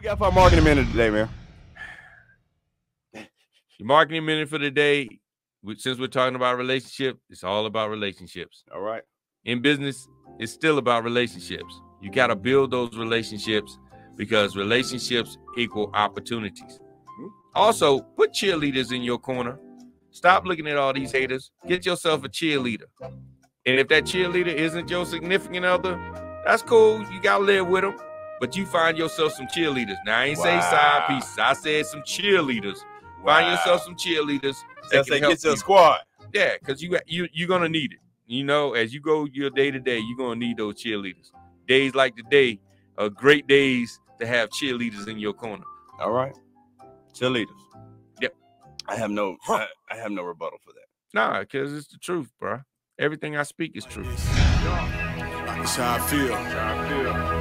we got for our marketing minute today, man? Your marketing minute for the day, since we're talking about relationship, it's all about relationships. All right. In business, it's still about relationships. You got to build those relationships because relationships equal opportunities. Mm-hmm. Also, put cheerleaders in your corner. Stop looking at all these haters. Get yourself a cheerleader. And if that cheerleader isn't your significant other, that's cool. You got to live with them. But you find yourself some cheerleaders. Now, I ain't wow. say side pieces. I said some cheerleaders. Wow. Find yourself some cheerleaders. That say get your squad. Yeah, because you you you're gonna need it. You know, as you go your day to day, you're gonna need those cheerleaders. Days like today are great days to have cheerleaders in your corner. All right, cheerleaders. Yep. I have no I, I have no rebuttal for that. Nah, because it's the truth, bro. Everything I speak is truth. That's how I feel. That's how I feel.